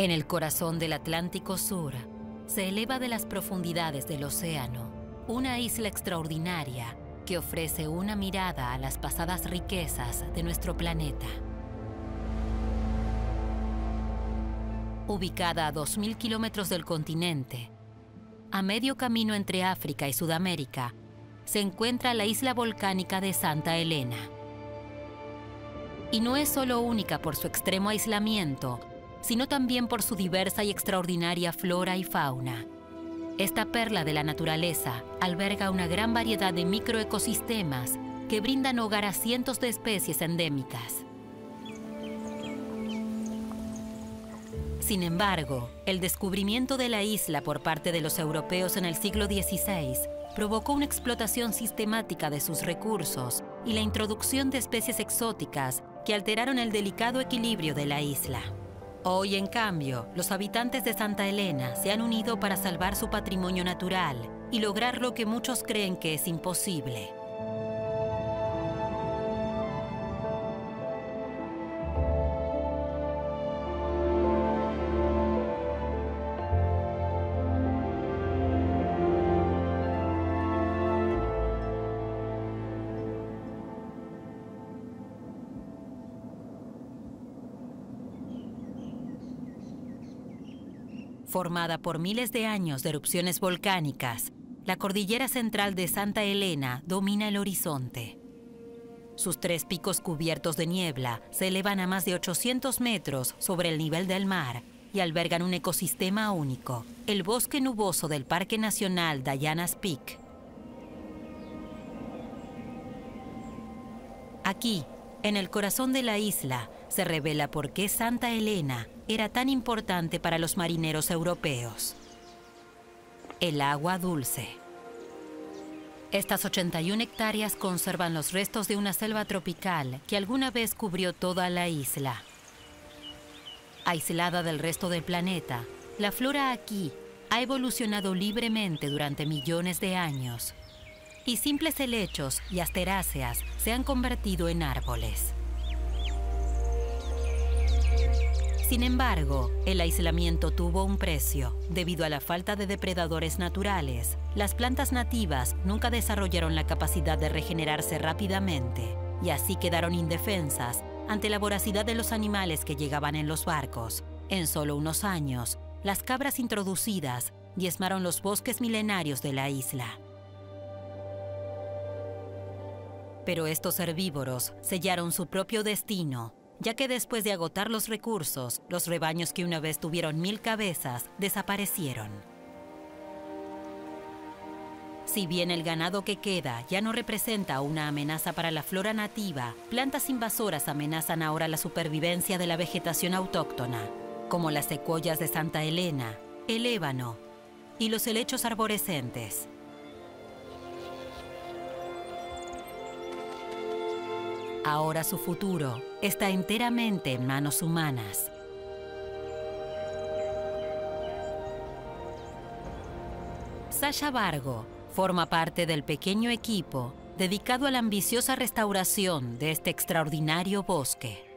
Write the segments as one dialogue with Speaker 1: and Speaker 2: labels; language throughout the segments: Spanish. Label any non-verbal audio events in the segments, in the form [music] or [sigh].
Speaker 1: En el corazón del Atlántico Sur, se eleva de las profundidades del océano una isla extraordinaria que ofrece una mirada a las pasadas riquezas de nuestro planeta. Ubicada a 2.000 kilómetros del continente, a medio camino entre África y Sudamérica, se encuentra la isla volcánica de Santa Elena. Y no es solo única por su extremo aislamiento, sino también por su diversa y extraordinaria flora y fauna. Esta perla de la naturaleza alberga una gran variedad de microecosistemas que brindan hogar a cientos de especies endémicas. Sin embargo, el descubrimiento de la isla por parte de los europeos en el siglo XVI provocó una explotación sistemática de sus recursos y la introducción de especies exóticas que alteraron el delicado equilibrio de la isla. Hoy, en cambio, los habitantes de Santa Elena se han unido para salvar su patrimonio natural y lograr lo que muchos creen que es imposible, Formada por miles de años de erupciones volcánicas, la cordillera central de Santa Elena domina el horizonte. Sus tres picos cubiertos de niebla se elevan a más de 800 metros sobre el nivel del mar y albergan un ecosistema único, el bosque nuboso del Parque Nacional Diana's Peak. Aquí, en el corazón de la isla, se revela por qué Santa Elena era tan importante para los marineros europeos. El agua dulce. Estas 81 hectáreas conservan los restos de una selva tropical que alguna vez cubrió toda la isla. Aislada del resto del planeta, la flora aquí ha evolucionado libremente durante millones de años y simples helechos y asteráceas se han convertido en árboles. Sin embargo, el aislamiento tuvo un precio. Debido a la falta de depredadores naturales, las plantas nativas nunca desarrollaron la capacidad de regenerarse rápidamente y así quedaron indefensas ante la voracidad de los animales que llegaban en los barcos. En solo unos años, las cabras introducidas diezmaron los bosques milenarios de la isla. Pero estos herbívoros sellaron su propio destino ya que después de agotar los recursos, los rebaños que una vez tuvieron mil cabezas desaparecieron. Si bien el ganado que queda ya no representa una amenaza para la flora nativa, plantas invasoras amenazan ahora la supervivencia de la vegetación autóctona, como las secuoyas de Santa Elena, el ébano y los helechos arborescentes. Ahora su futuro está enteramente en manos humanas. Sasha Vargo forma parte del pequeño equipo dedicado a la ambiciosa restauración de este extraordinario bosque.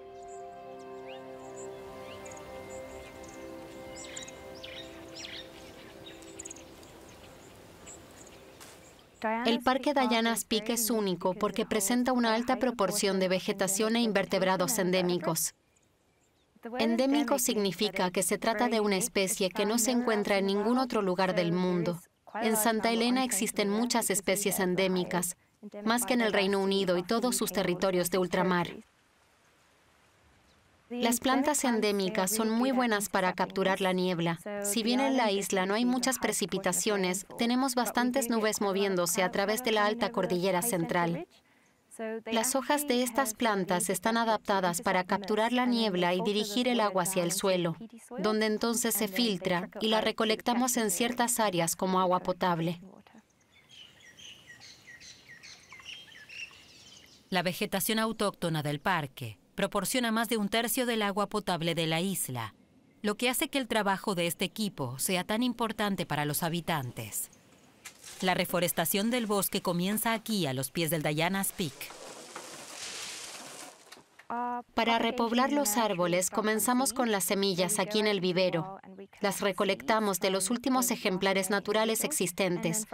Speaker 2: El Parque Diana's Peak es único porque presenta una alta proporción de vegetación e invertebrados endémicos. Endémico significa que se trata de una especie que no se encuentra en ningún otro lugar del mundo. En Santa Elena existen muchas especies endémicas, más que en el Reino Unido y todos sus territorios de ultramar. Las plantas endémicas son muy buenas para capturar la niebla. Si bien en la isla no hay muchas precipitaciones, tenemos bastantes nubes moviéndose a través de la alta cordillera central. Las hojas de estas plantas están adaptadas para capturar la niebla y dirigir el agua hacia el suelo, donde entonces se filtra y la recolectamos en ciertas áreas como agua potable.
Speaker 1: La vegetación autóctona del parque proporciona más de un tercio del agua potable de la isla, lo que hace que el trabajo de este equipo sea tan importante para los habitantes. La reforestación del bosque comienza aquí, a los pies del Diana's Peak.
Speaker 2: Para repoblar los árboles comenzamos con las semillas aquí en el vivero. Las recolectamos de los últimos ejemplares naturales existentes.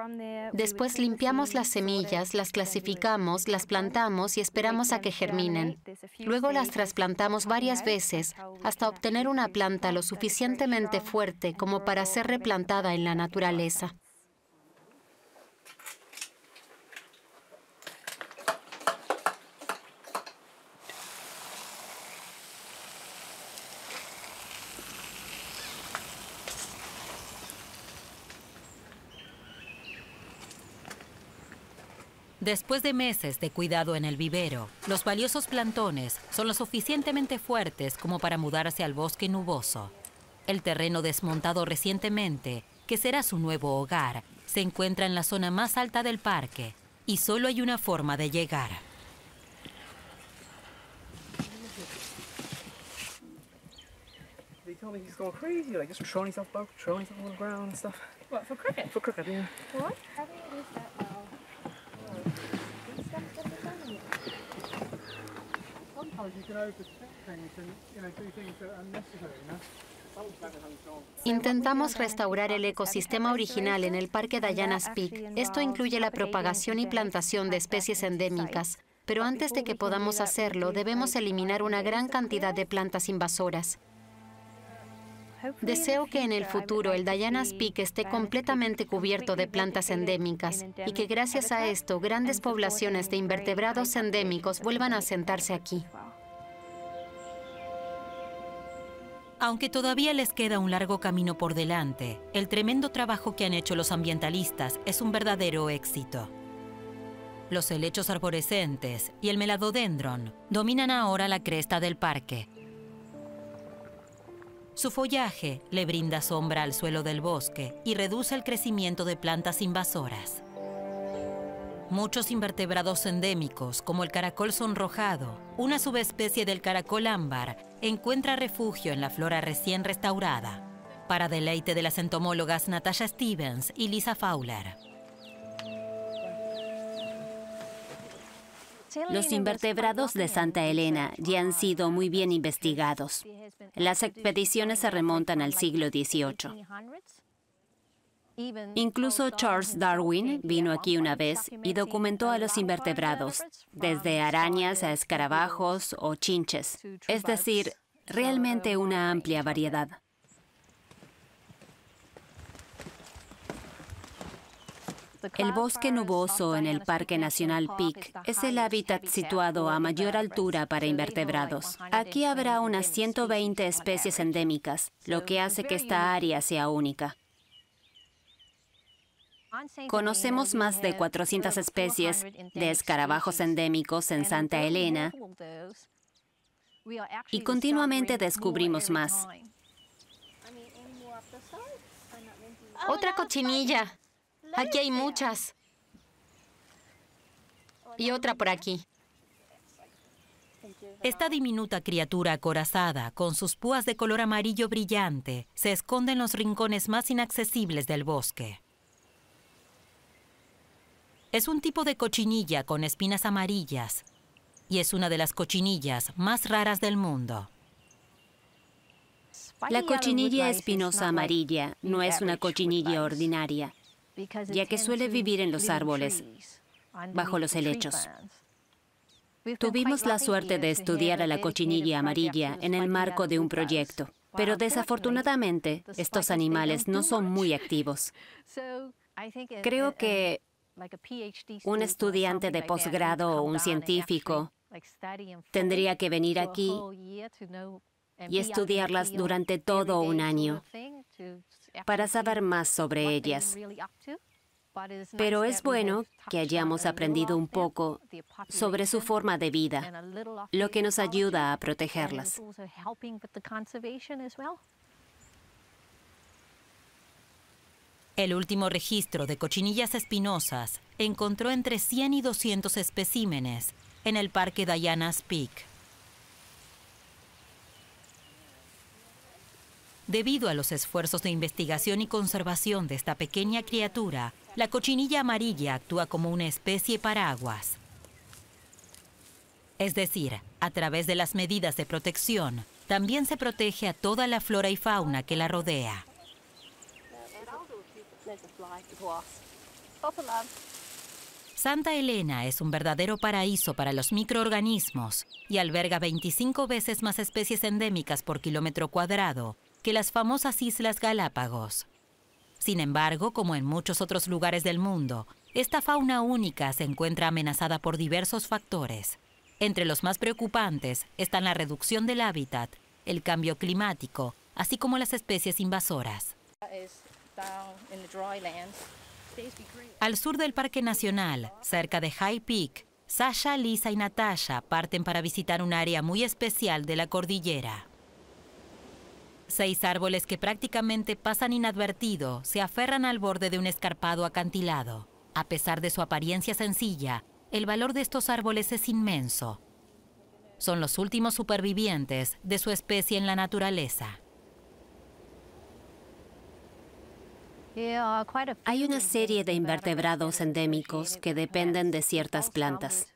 Speaker 2: Después limpiamos las semillas, las clasificamos, las plantamos y esperamos a que germinen. Luego las trasplantamos varias veces hasta obtener una planta lo suficientemente fuerte como para ser replantada en la naturaleza.
Speaker 1: Después de meses de cuidado en el vivero, los valiosos plantones son lo suficientemente fuertes como para mudarse al bosque nuboso. El terreno desmontado recientemente, que será su nuevo hogar, se encuentra en la zona más alta del parque y solo hay una forma de llegar.
Speaker 2: Intentamos restaurar el ecosistema original en el Parque Diana's Peak. Esto incluye la propagación y plantación de especies endémicas. Pero antes de que podamos hacerlo, debemos eliminar una gran cantidad de plantas invasoras. Deseo que en el futuro el Diana's Peak esté completamente cubierto de plantas endémicas y que gracias a esto grandes poblaciones de invertebrados endémicos vuelvan a asentarse aquí.
Speaker 1: Aunque todavía les queda un largo camino por delante, el tremendo trabajo que han hecho los ambientalistas es un verdadero éxito. Los helechos arborescentes y el meladodendron dominan ahora la cresta del parque. Su follaje le brinda sombra al suelo del bosque y reduce el crecimiento de plantas invasoras. Muchos invertebrados endémicos, como el caracol sonrojado, una subespecie del caracol ámbar, encuentra refugio en la flora recién restaurada, para deleite de las entomólogas Natasha Stevens y Lisa Fowler.
Speaker 3: Los invertebrados de Santa Elena ya han sido muy bien investigados. Las expediciones se remontan al siglo XVIII. Incluso Charles Darwin vino aquí una vez y documentó a los invertebrados, desde arañas a escarabajos o chinches, es decir, realmente una amplia variedad. El bosque nuboso en el Parque Nacional Peak es el hábitat situado a mayor altura para invertebrados. Aquí habrá unas 120 especies endémicas, lo que hace que esta área sea única. Conocemos más de 400 especies de escarabajos endémicos en Santa Elena y continuamente descubrimos más.
Speaker 2: Otra cochinilla. Aquí hay muchas. Y otra por aquí.
Speaker 1: Esta diminuta criatura acorazada, con sus púas de color amarillo brillante, se esconde en los rincones más inaccesibles del bosque. Es un tipo de cochinilla con espinas amarillas y es una de las cochinillas más raras del mundo.
Speaker 3: La cochinilla espinosa amarilla no es una cochinilla ordinaria, ya que suele vivir en los árboles, bajo los helechos. Tuvimos la suerte de estudiar a la cochinilla amarilla en el marco de un proyecto, pero desafortunadamente estos animales no son muy activos. [laughs] Creo que un estudiante de posgrado o un científico tendría que venir aquí y estudiarlas durante todo un año para saber más sobre ellas. Pero es bueno que hayamos aprendido un poco sobre su forma de vida, lo que nos ayuda a protegerlas.
Speaker 1: El último registro de cochinillas espinosas encontró entre 100 y 200 especímenes en el Parque Diana's Peak. Debido a los esfuerzos de investigación y conservación de esta pequeña criatura, la cochinilla amarilla actúa como una especie paraguas. Es decir, a través de las medidas de protección, también se protege a toda la flora y fauna que la rodea. Santa Elena es un verdadero paraíso para los microorganismos y alberga 25 veces más especies endémicas por kilómetro cuadrado que las famosas Islas Galápagos. Sin embargo, como en muchos otros lugares del mundo, esta fauna única se encuentra amenazada por diversos factores. Entre los más preocupantes están la reducción del hábitat, el cambio climático, así como las especies invasoras. Al sur del Parque Nacional, cerca de High Peak, Sasha, Lisa y Natasha parten para visitar un área muy especial de la cordillera. Seis árboles que prácticamente pasan inadvertido se aferran al borde de un escarpado acantilado. A pesar de su apariencia sencilla, el valor de estos árboles es inmenso. Son los últimos supervivientes de su especie en la naturaleza.
Speaker 3: Hay una serie de invertebrados endémicos que dependen de ciertas plantas.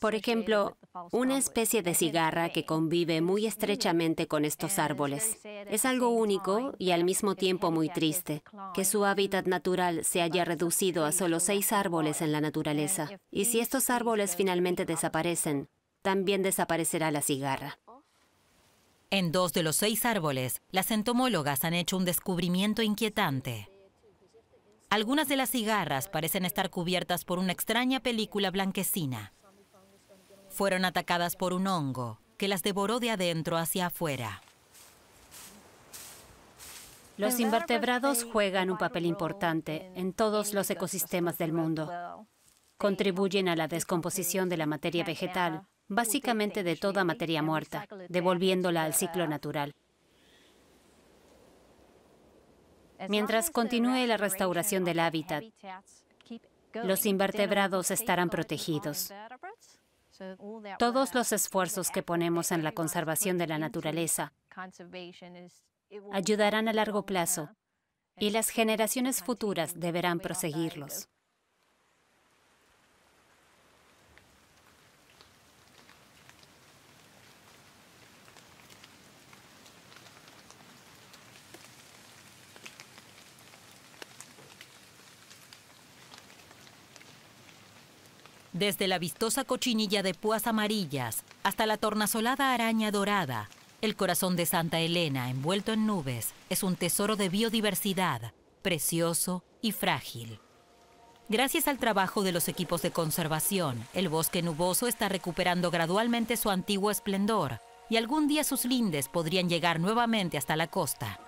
Speaker 3: Por ejemplo, una especie de cigarra que convive muy estrechamente con estos árboles. Es algo único y al mismo tiempo muy triste, que su hábitat natural se haya reducido a solo seis árboles en la naturaleza. Y si estos árboles finalmente desaparecen, también desaparecerá la cigarra.
Speaker 1: En dos de los seis árboles, las entomólogas han hecho un descubrimiento inquietante. Algunas de las cigarras parecen estar cubiertas por una extraña película blanquecina. Fueron atacadas por un hongo que las devoró de adentro hacia afuera.
Speaker 3: Los invertebrados juegan un papel importante en todos los ecosistemas del mundo. Contribuyen a la descomposición de la materia vegetal, básicamente de toda materia muerta, devolviéndola al ciclo natural. Mientras continúe la restauración del hábitat, los invertebrados estarán protegidos. Todos los esfuerzos que ponemos en la conservación de la naturaleza ayudarán a largo plazo y las generaciones futuras deberán proseguirlos.
Speaker 1: Desde la vistosa cochinilla de púas amarillas hasta la tornasolada araña dorada, el corazón de Santa Elena, envuelto en nubes, es un tesoro de biodiversidad, precioso y frágil. Gracias al trabajo de los equipos de conservación, el bosque nuboso está recuperando gradualmente su antiguo esplendor y algún día sus lindes podrían llegar nuevamente hasta la costa.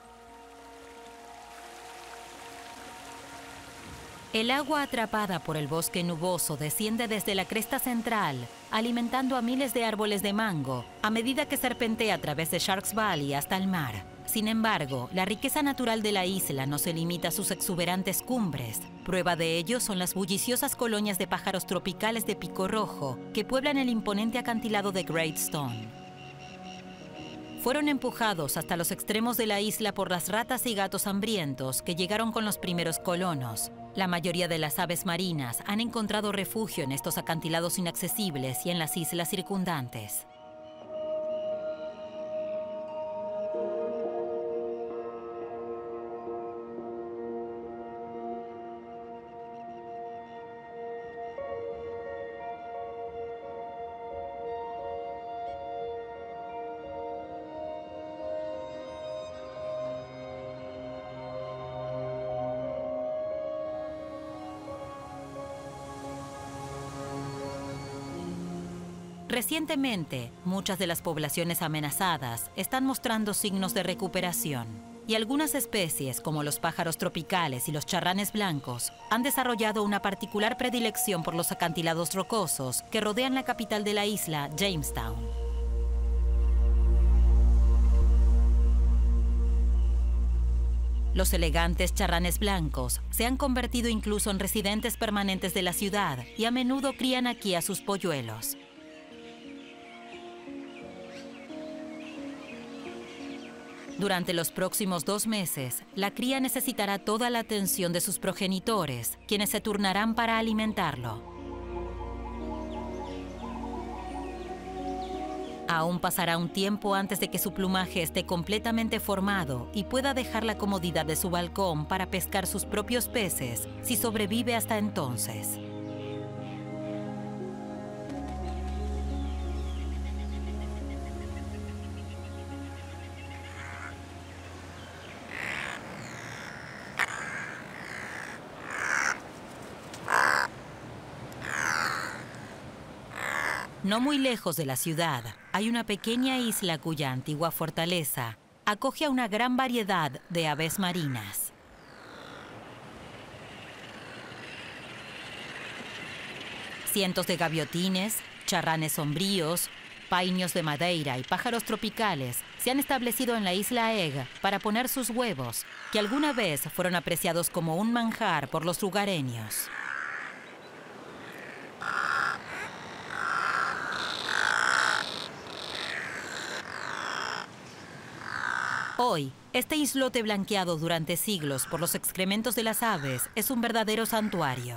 Speaker 1: El agua atrapada por el bosque nuboso desciende desde la cresta central, alimentando a miles de árboles de mango, a medida que serpentea a través de Sharks Valley hasta el mar. Sin embargo, la riqueza natural de la isla no se limita a sus exuberantes cumbres. Prueba de ello son las bulliciosas colonias de pájaros tropicales de pico rojo que pueblan el imponente acantilado de Great Stone fueron empujados hasta los extremos de la isla por las ratas y gatos hambrientos que llegaron con los primeros colonos. La mayoría de las aves marinas han encontrado refugio en estos acantilados inaccesibles y en las islas circundantes. Recientemente, muchas de las poblaciones amenazadas están mostrando signos de recuperación y algunas especies, como los pájaros tropicales y los charranes blancos, han desarrollado una particular predilección por los acantilados rocosos que rodean la capital de la isla, Jamestown. Los elegantes charranes blancos se han convertido incluso en residentes permanentes de la ciudad y a menudo crían aquí a sus polluelos. Durante los próximos dos meses, la cría necesitará toda la atención de sus progenitores, quienes se turnarán para alimentarlo. Aún pasará un tiempo antes de que su plumaje esté completamente formado y pueda dejar la comodidad de su balcón para pescar sus propios peces si sobrevive hasta entonces. No muy lejos de la ciudad hay una pequeña isla cuya antigua fortaleza acoge a una gran variedad de aves marinas. Cientos de gaviotines, charranes sombríos, paños de madeira y pájaros tropicales se han establecido en la isla Egg para poner sus huevos, que alguna vez fueron apreciados como un manjar por los lugareños. Hoy, este islote blanqueado durante siglos por los excrementos de las aves es un verdadero santuario.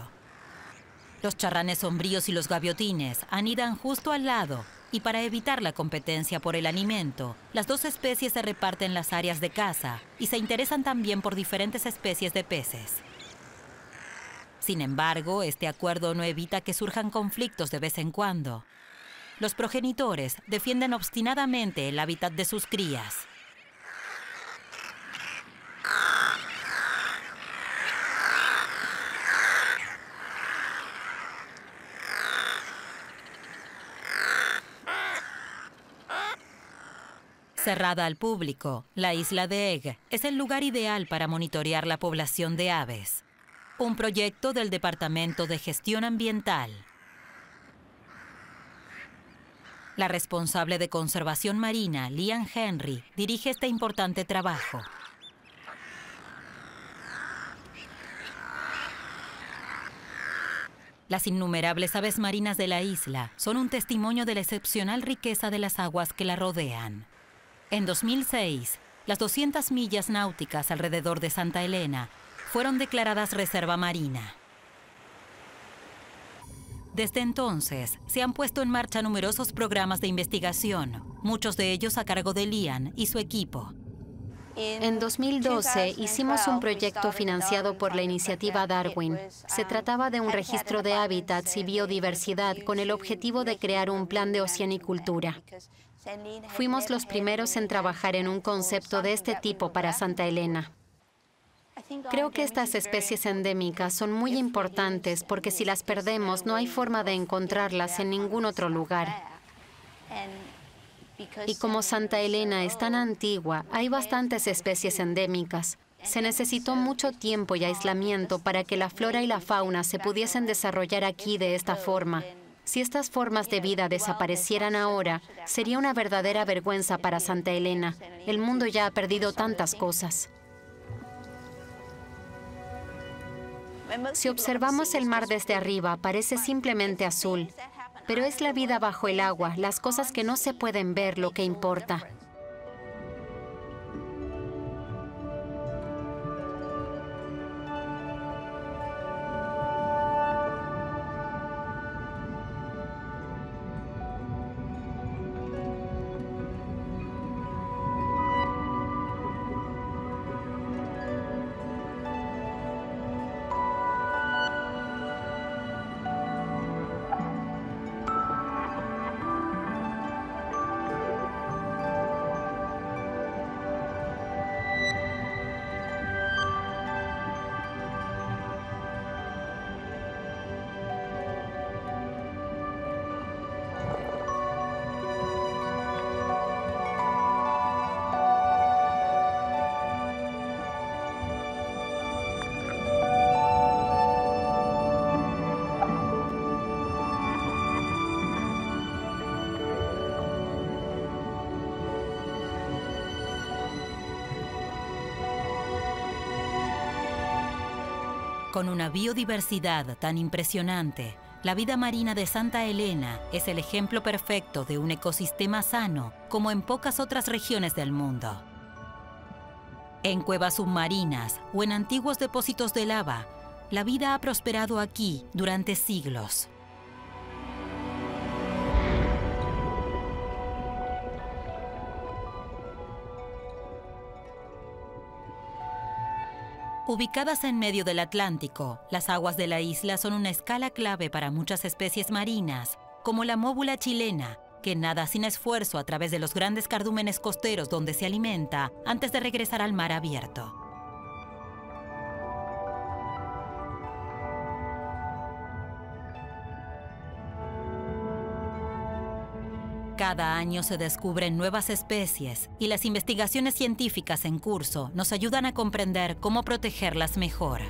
Speaker 1: Los charranes sombríos y los gaviotines anidan justo al lado y para evitar la competencia por el alimento, las dos especies se reparten las áreas de caza y se interesan también por diferentes especies de peces. Sin embargo, este acuerdo no evita que surjan conflictos de vez en cuando. Los progenitores defienden obstinadamente el hábitat de sus crías. Cerrada al público, la isla de Egg es el lugar ideal para monitorear la población de aves. Un proyecto del Departamento de Gestión Ambiental. La responsable de conservación marina, Lian Henry, dirige este importante trabajo. Las innumerables aves marinas de la isla son un testimonio de la excepcional riqueza de las aguas que la rodean. En 2006, las 200 millas náuticas alrededor de Santa Elena fueron declaradas reserva marina. Desde entonces, se han puesto en marcha numerosos programas de investigación, muchos de ellos a cargo de Lian y su equipo.
Speaker 2: En 2012 hicimos un proyecto financiado por la iniciativa Darwin. Se trataba de un registro de hábitats y biodiversidad con el objetivo de crear un plan de oceanicultura. Fuimos los primeros en trabajar en un concepto de este tipo para Santa Elena. Creo que estas especies endémicas son muy importantes porque si las perdemos no hay forma de encontrarlas en ningún otro lugar. Y como Santa Elena es tan antigua, hay bastantes especies endémicas. Se necesitó mucho tiempo y aislamiento para que la flora y la fauna se pudiesen desarrollar aquí de esta forma. Si estas formas de vida desaparecieran ahora, sería una verdadera vergüenza para Santa Elena. El mundo ya ha perdido tantas cosas. Si observamos el mar desde arriba, parece simplemente azul, pero es la vida bajo el agua, las cosas que no se pueden ver lo que importa.
Speaker 1: Con una biodiversidad tan impresionante, la vida marina de Santa Elena es el ejemplo perfecto de un ecosistema sano como en pocas otras regiones del mundo. En cuevas submarinas o en antiguos depósitos de lava, la vida ha prosperado aquí durante siglos. Ubicadas en medio del Atlántico, las aguas de la isla son una escala clave para muchas especies marinas, como la móbula chilena, que nada sin esfuerzo a través de los grandes cardúmenes costeros donde se alimenta antes de regresar al mar abierto. Cada año se descubren nuevas especies y las investigaciones científicas en curso nos ayudan a comprender cómo protegerlas mejor.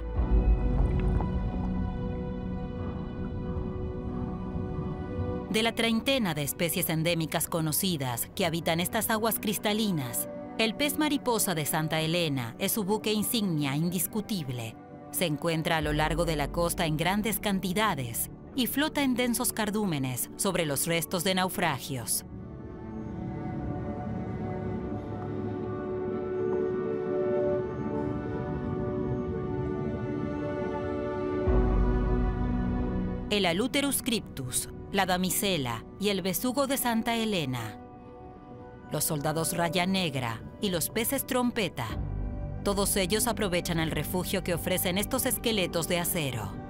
Speaker 1: De la treintena de especies endémicas conocidas que habitan estas aguas cristalinas, el pez mariposa de Santa Elena es su buque insignia indiscutible. Se encuentra a lo largo de la costa en grandes cantidades y flota en densos cardúmenes sobre los restos de naufragios. El Aluterus cryptus, la damisela y el besugo de Santa Elena. Los soldados raya negra y los peces trompeta. Todos ellos aprovechan el refugio que ofrecen estos esqueletos de acero.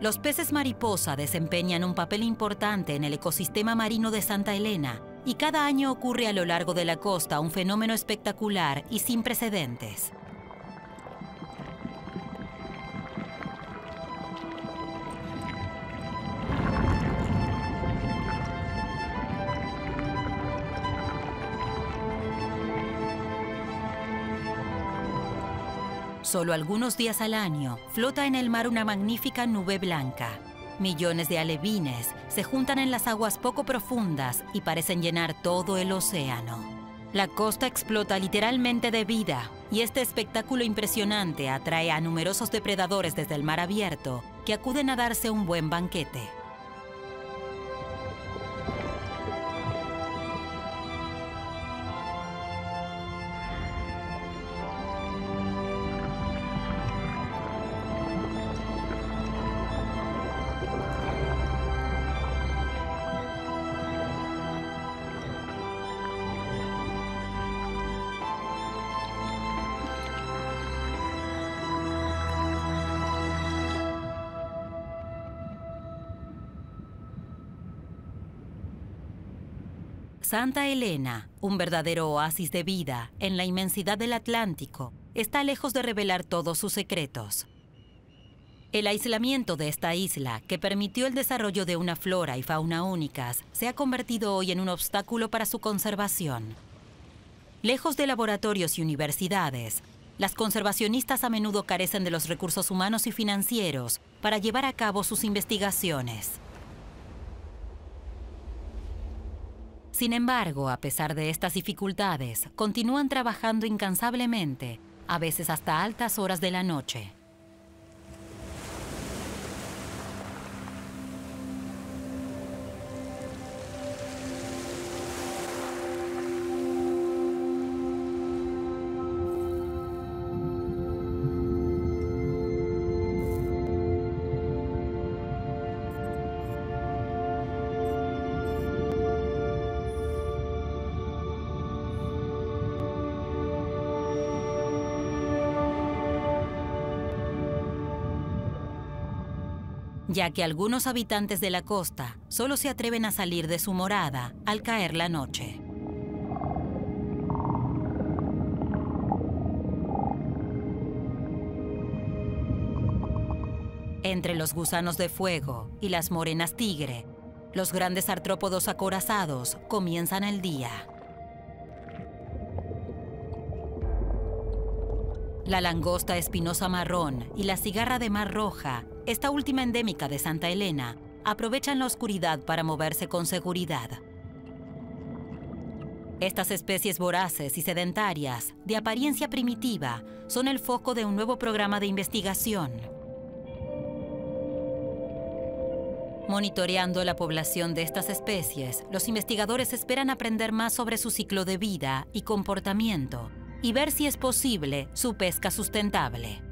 Speaker 1: Los peces mariposa desempeñan un papel importante en el ecosistema marino de Santa Elena y cada año ocurre a lo largo de la costa un fenómeno espectacular y sin precedentes. Solo algunos días al año flota en el mar una magnífica nube blanca. Millones de alevines se juntan en las aguas poco profundas y parecen llenar todo el océano. La costa explota literalmente de vida y este espectáculo impresionante atrae a numerosos depredadores desde el mar abierto que acuden a darse un buen banquete. Santa Elena, un verdadero oasis de vida en la inmensidad del Atlántico, está lejos de revelar todos sus secretos. El aislamiento de esta isla, que permitió el desarrollo de una flora y fauna únicas, se ha convertido hoy en un obstáculo para su conservación. Lejos de laboratorios y universidades, las conservacionistas a menudo carecen de los recursos humanos y financieros para llevar a cabo sus investigaciones. Sin embargo, a pesar de estas dificultades, continúan trabajando incansablemente, a veces hasta altas horas de la noche. Ya que algunos habitantes de la costa solo se atreven a salir de su morada al caer la noche. Entre los gusanos de fuego y las morenas tigre, los grandes artrópodos acorazados comienzan el día. La langosta espinosa marrón y la cigarra de mar roja esta última endémica de Santa Elena, aprovechan la oscuridad para moverse con seguridad. Estas especies voraces y sedentarias, de apariencia primitiva, son el foco de un nuevo programa de investigación. Monitoreando la población de estas especies, los investigadores esperan aprender más sobre su ciclo de vida y comportamiento y ver si es posible su pesca sustentable.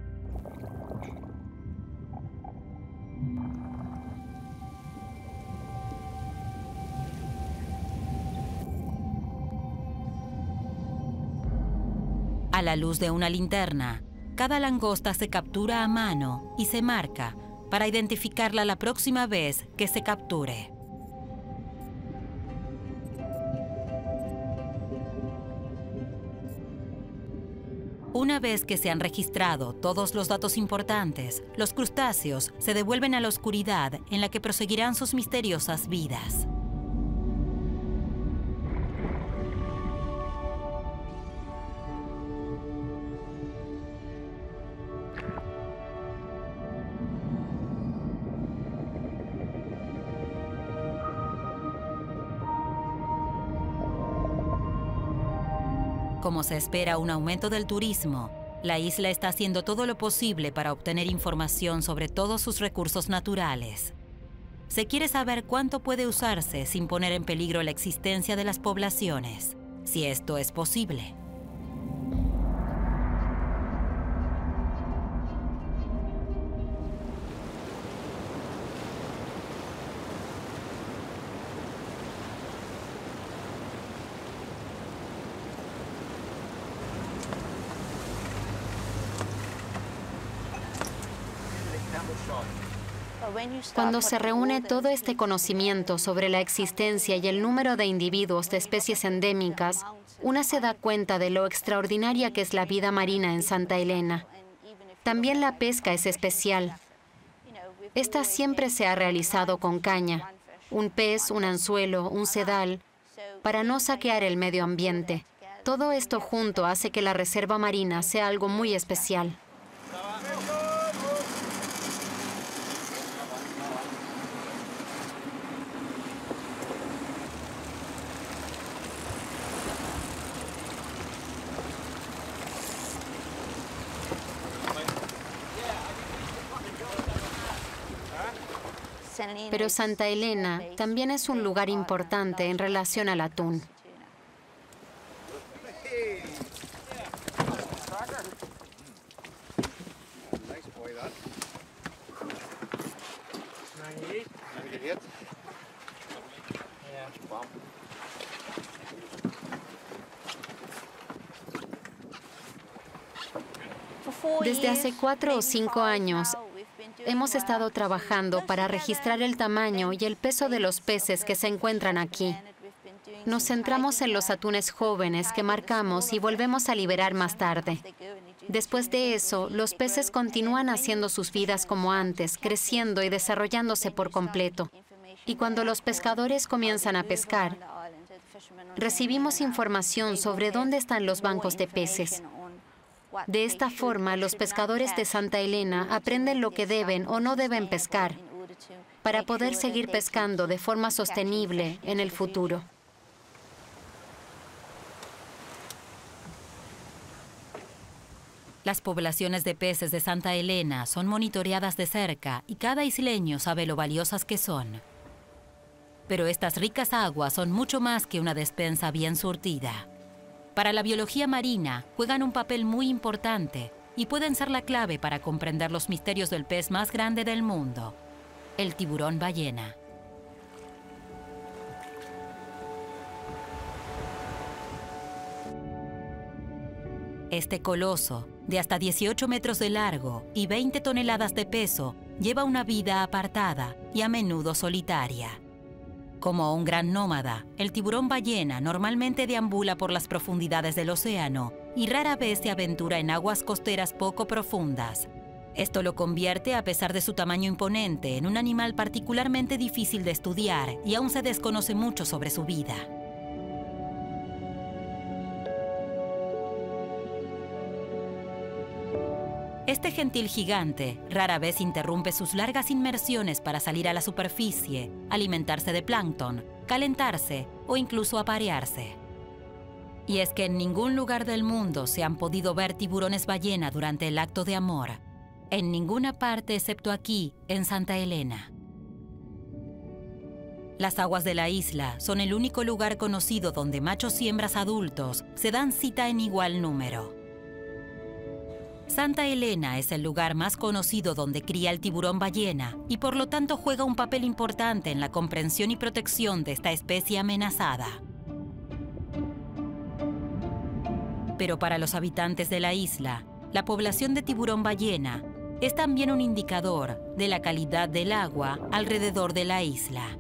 Speaker 1: A la luz de una linterna, cada langosta se captura a mano y se marca para identificarla la próxima vez que se capture. Una vez que se han registrado todos los datos importantes, los crustáceos se devuelven a la oscuridad en la que proseguirán sus misteriosas vidas. Como se espera un aumento del turismo, la isla está haciendo todo lo posible para obtener información sobre todos sus recursos naturales. Se quiere saber cuánto puede usarse sin poner en peligro la existencia de las poblaciones, si esto es posible.
Speaker 2: Cuando se reúne todo este conocimiento sobre la existencia y el número de individuos de especies endémicas, una se da cuenta de lo extraordinaria que es la vida marina en Santa Elena. También la pesca es especial. Esta siempre se ha realizado con caña, un pez, un anzuelo, un sedal, para no saquear el medio ambiente. Todo esto junto hace que la reserva marina sea algo muy especial. Pero Santa Elena también es un lugar importante en relación al atún. Desde hace cuatro o cinco años hemos estado trabajando para registrar el tamaño y el peso de los peces que se encuentran aquí. Nos centramos en los atunes jóvenes que marcamos y volvemos a liberar más tarde. Después de eso, los peces continúan haciendo sus vidas como antes, creciendo y desarrollándose por completo. Y cuando los pescadores comienzan a pescar, recibimos información sobre dónde están los bancos de peces. De esta forma, los pescadores de Santa Elena aprenden lo que deben o no deben pescar para poder seguir pescando de forma sostenible en el futuro.
Speaker 1: Las poblaciones de peces de Santa Elena son monitoreadas de cerca y cada isleño sabe lo valiosas que son. Pero estas ricas aguas son mucho más que una despensa bien surtida para la biología marina juegan un papel muy importante y pueden ser la clave para comprender los misterios del pez más grande del mundo, el tiburón ballena. Este coloso, de hasta 18 metros de largo y 20 toneladas de peso, lleva una vida apartada y a menudo solitaria. Como un gran nómada, el tiburón ballena normalmente deambula por las profundidades del océano y rara vez se aventura en aguas costeras poco profundas. Esto lo convierte, a pesar de su tamaño imponente, en un animal particularmente difícil de estudiar y aún se desconoce mucho sobre su vida. Este gentil gigante rara vez interrumpe sus largas inmersiones para salir a la superficie, alimentarse de plancton, calentarse o incluso aparearse. Y es que en ningún lugar del mundo se han podido ver tiburones ballena durante el acto de amor. En ninguna parte excepto aquí, en Santa Elena. Las aguas de la isla son el único lugar conocido donde machos y hembras adultos se dan cita en igual número. Santa Elena es el lugar más conocido donde cría el tiburón ballena y por lo tanto juega un papel importante en la comprensión y protección de esta especie amenazada. Pero para los habitantes de la isla, la población de tiburón ballena es también un indicador de la calidad del agua alrededor de la isla.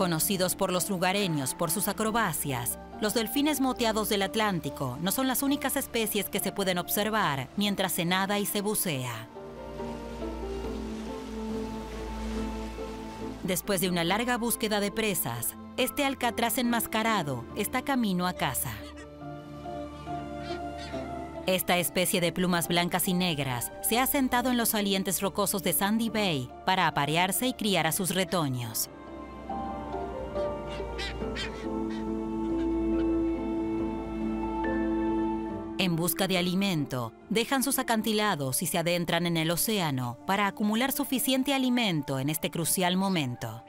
Speaker 1: Conocidos por los lugareños por sus acrobacias, los delfines moteados del Atlántico no son las únicas especies que se pueden observar mientras se nada y se bucea. Después de una larga búsqueda de presas, este alcatraz enmascarado está camino a casa. Esta especie de plumas blancas y negras se ha sentado en los salientes rocosos de Sandy Bay para aparearse y criar a sus retoños. En busca de alimento, dejan sus acantilados y se adentran en el océano para acumular suficiente alimento en este crucial momento.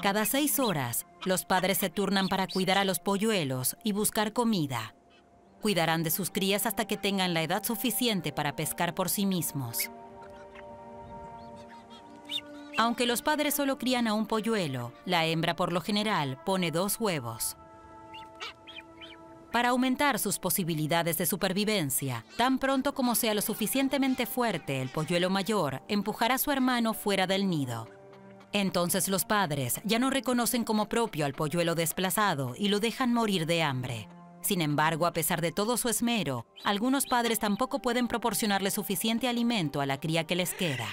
Speaker 1: Cada seis horas, los padres se turnan para cuidar a los polluelos y buscar comida. Cuidarán de sus crías hasta que tengan la edad suficiente para pescar por sí mismos. Aunque los padres solo crían a un polluelo, la hembra por lo general pone dos huevos. Para aumentar sus posibilidades de supervivencia, tan pronto como sea lo suficientemente fuerte, el polluelo mayor empujará a su hermano fuera del nido. Entonces los padres ya no reconocen como propio al polluelo desplazado y lo dejan morir de hambre. Sin embargo, a pesar de todo su esmero, algunos padres tampoco pueden proporcionarle suficiente alimento a la cría que les queda.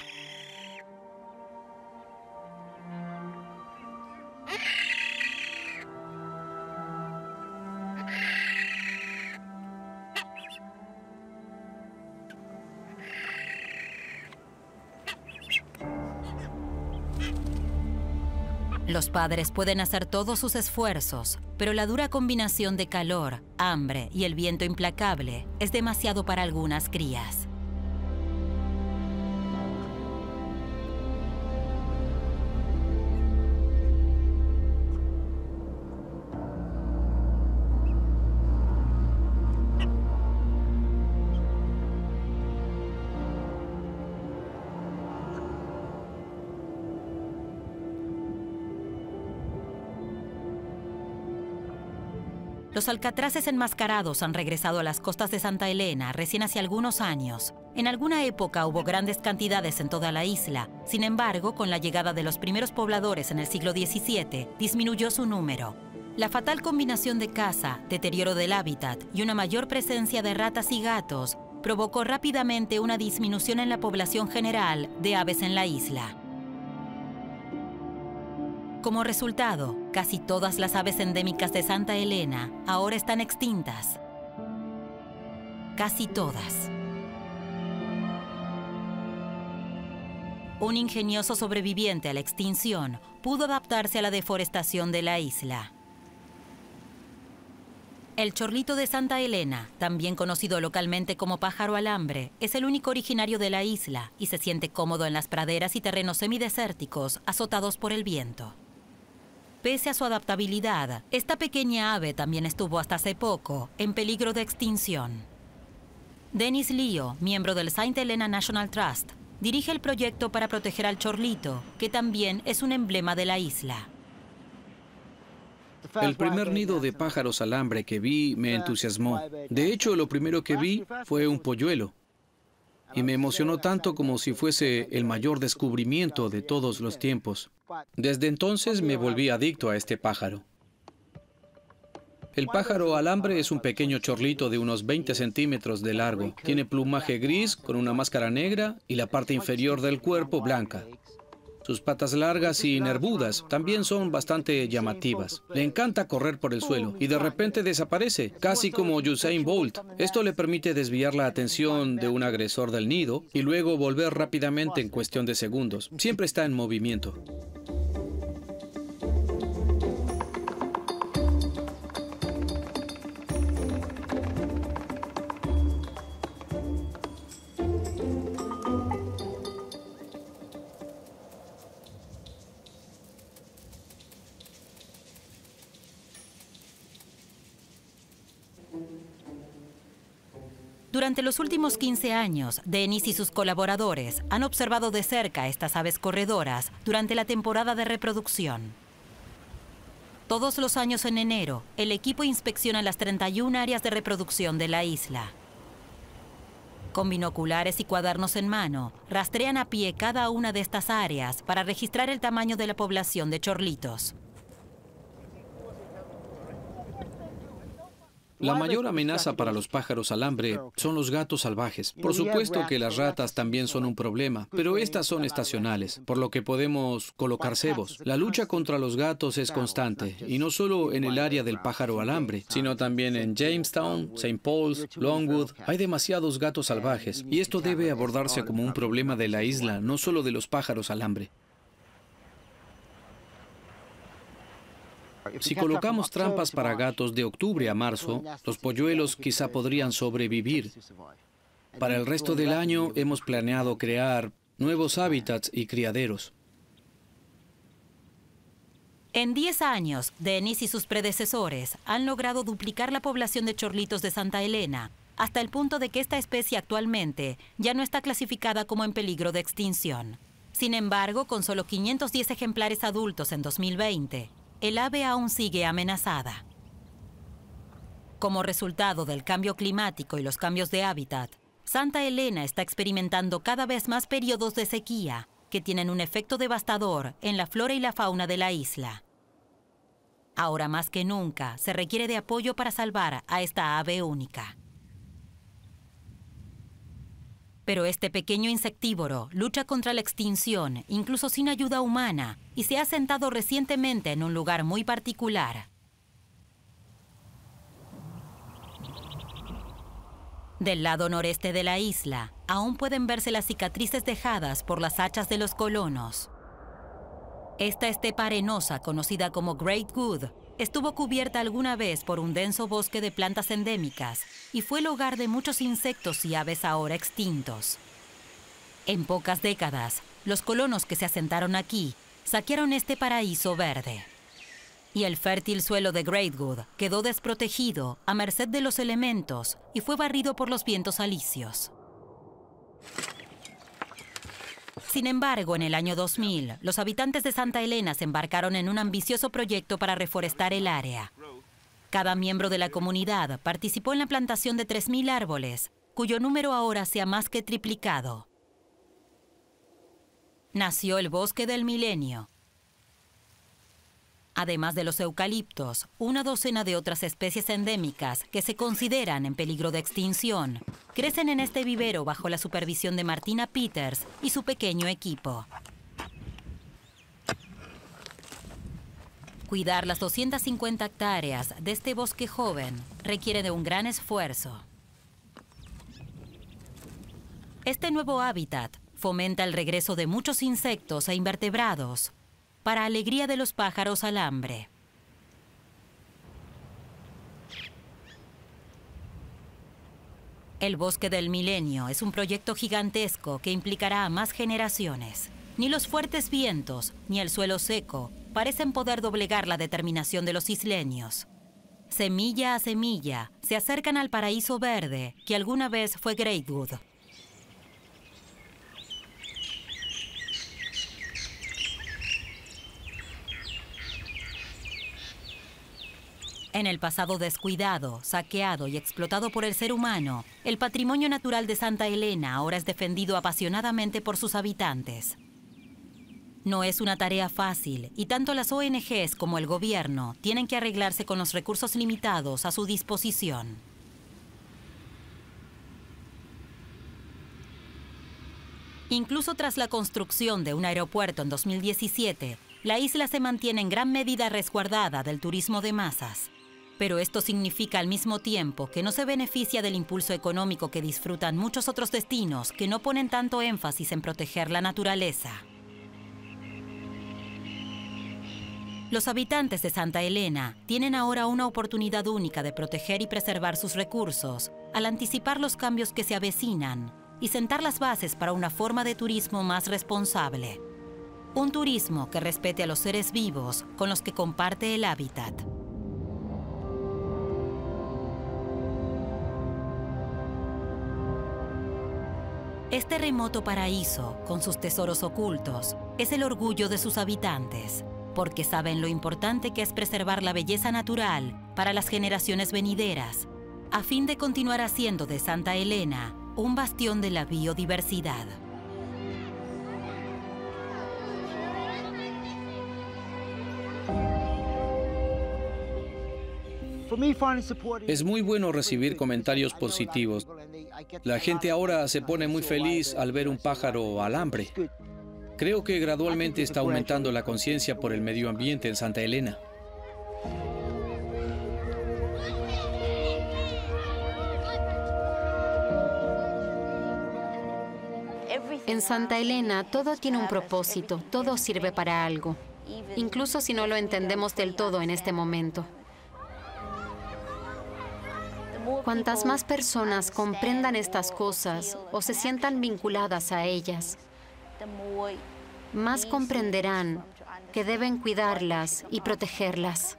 Speaker 1: Padres pueden hacer todos sus esfuerzos, pero la dura combinación de calor, hambre y el viento implacable es demasiado para algunas crías. Los alcatraces enmascarados han regresado a las costas de Santa Elena recién hace algunos años. En alguna época hubo grandes cantidades en toda la isla. Sin embargo, con la llegada de los primeros pobladores en el siglo XVII, disminuyó su número. La fatal combinación de caza, deterioro del hábitat y una mayor presencia de ratas y gatos provocó rápidamente una disminución en la población general de aves en la isla. Como resultado, casi todas las aves endémicas de Santa Elena ahora están extintas. Casi todas. Un ingenioso sobreviviente a la extinción pudo adaptarse a la deforestación de la isla. El chorlito de Santa Elena, también conocido localmente como pájaro alambre, es el único originario de la isla y se siente cómodo en las praderas y terrenos semidesérticos azotados por el viento. Pese a su adaptabilidad, esta pequeña ave también estuvo hasta hace poco en peligro de extinción. Dennis Leo, miembro del Saint Helena National Trust, dirige el proyecto para proteger al chorlito, que también es un emblema de la isla.
Speaker 4: El primer nido de pájaros alambre que vi me entusiasmó. De hecho, lo primero que vi fue un polluelo y me emocionó tanto como si fuese el mayor descubrimiento de todos los tiempos. Desde entonces me volví adicto a este pájaro. El pájaro alambre es un pequeño chorlito de unos 20 centímetros de largo. Tiene plumaje gris con una máscara negra y la parte inferior del cuerpo blanca. Sus patas largas y nervudas también son bastante llamativas. Le encanta correr por el suelo y de repente desaparece, casi como Usain Bolt. Esto le permite desviar la atención de un agresor del nido y luego volver rápidamente en cuestión de segundos. Siempre está en movimiento.
Speaker 1: Durante los últimos 15 años, Denis y sus colaboradores han observado de cerca estas aves corredoras durante la temporada de reproducción. Todos los años en enero, el equipo inspecciona las 31 áreas de reproducción de la isla. Con binoculares y cuadernos en mano, rastrean a pie cada una de estas áreas para registrar el tamaño de la población de chorlitos.
Speaker 4: La mayor amenaza para los pájaros alambre son los gatos salvajes. Por supuesto que las ratas también son un problema, pero estas son estacionales, por lo que podemos colocar cebos. La lucha contra los gatos es constante, y no solo en el área del pájaro alambre, sino también en Jamestown, St. Paul's, Longwood. Hay demasiados gatos salvajes, y esto debe abordarse como un problema de la isla, no solo de los pájaros alambre. Si colocamos trampas para gatos de octubre a marzo, los polluelos quizá podrían sobrevivir. Para el resto del año hemos planeado crear nuevos hábitats y criaderos.
Speaker 1: En 10 años, Denis y sus predecesores han logrado duplicar la población de chorlitos de Santa Elena, hasta el punto de que esta especie actualmente ya no está clasificada como en peligro de extinción. Sin embargo, con solo 510 ejemplares adultos en 2020, el ave aún sigue amenazada. Como resultado del cambio climático y los cambios de hábitat, Santa Elena está experimentando cada vez más periodos de sequía que tienen un efecto devastador en la flora y la fauna de la isla. Ahora más que nunca se requiere de apoyo para salvar a esta ave única. Pero este pequeño insectívoro lucha contra la extinción, incluso sin ayuda humana, y se ha sentado recientemente en un lugar muy particular. Del lado noreste de la isla, aún pueden verse las cicatrices dejadas por las hachas de los colonos. Esta estepa arenosa, conocida como Great Wood, estuvo cubierta alguna vez por un denso bosque de plantas endémicas y fue el hogar de muchos insectos y aves ahora extintos. En pocas décadas, los colonos que se asentaron aquí saquearon este paraíso verde. Y el fértil suelo de Greatwood quedó desprotegido a merced de los elementos y fue barrido por los vientos alisios. Sin embargo, en el año 2000, los habitantes de Santa Elena se embarcaron en un ambicioso proyecto para reforestar el área. Cada miembro de la comunidad participó en la plantación de 3.000 árboles, cuyo número ahora se ha más que triplicado. Nació el Bosque del Milenio, además de los eucaliptos, una docena de otras especies endémicas que se consideran en peligro de extinción crecen en este vivero bajo la supervisión de Martina Peters y su pequeño equipo. Cuidar las 250 hectáreas de este bosque joven requiere de un gran esfuerzo. Este nuevo hábitat fomenta el regreso de muchos insectos e invertebrados, para alegría de los pájaros alambre. El Bosque del Milenio es un proyecto gigantesco que implicará a más generaciones. Ni los fuertes vientos ni el suelo seco parecen poder doblegar la determinación de los isleños. Semilla a semilla se acercan al paraíso verde que alguna vez fue Greatwood. En el pasado descuidado, saqueado y explotado por el ser humano, el patrimonio natural de Santa Elena ahora es defendido apasionadamente por sus habitantes. No es una tarea fácil y tanto las ONGs como el gobierno tienen que arreglarse con los recursos limitados a su disposición. Incluso tras la construcción de un aeropuerto en 2017, la isla se mantiene en gran medida resguardada del turismo de masas. Pero esto significa al mismo tiempo que no se beneficia del impulso económico que disfrutan muchos otros destinos que no ponen tanto énfasis en proteger la naturaleza. Los habitantes de Santa Elena tienen ahora una oportunidad única de proteger y preservar sus recursos al anticipar los cambios que se avecinan y sentar las bases para una forma de turismo más responsable. Un turismo que respete a los seres vivos con los que comparte el hábitat. Este remoto paraíso, con sus tesoros ocultos, es el orgullo de sus habitantes, porque saben lo importante que es preservar la belleza natural para las generaciones venideras, a fin de continuar haciendo de Santa Elena un bastión de la biodiversidad.
Speaker 4: Es muy bueno recibir comentarios positivos. La gente ahora se pone muy feliz al ver un pájaro alambre. Creo que gradualmente está aumentando la conciencia por el medio ambiente en Santa Elena.
Speaker 2: En Santa Elena todo tiene un propósito, todo sirve para algo, incluso si no lo entendemos del todo en este momento. Cuantas más personas comprendan estas cosas o se sientan vinculadas a ellas, más comprenderán que deben cuidarlas y protegerlas.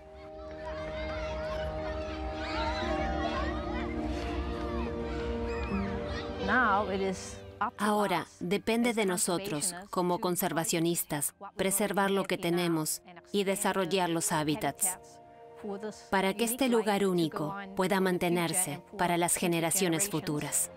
Speaker 3: Ahora, depende de nosotros, como conservacionistas, preservar lo que tenemos y desarrollar los hábitats para que este lugar único pueda mantenerse para las generaciones futuras.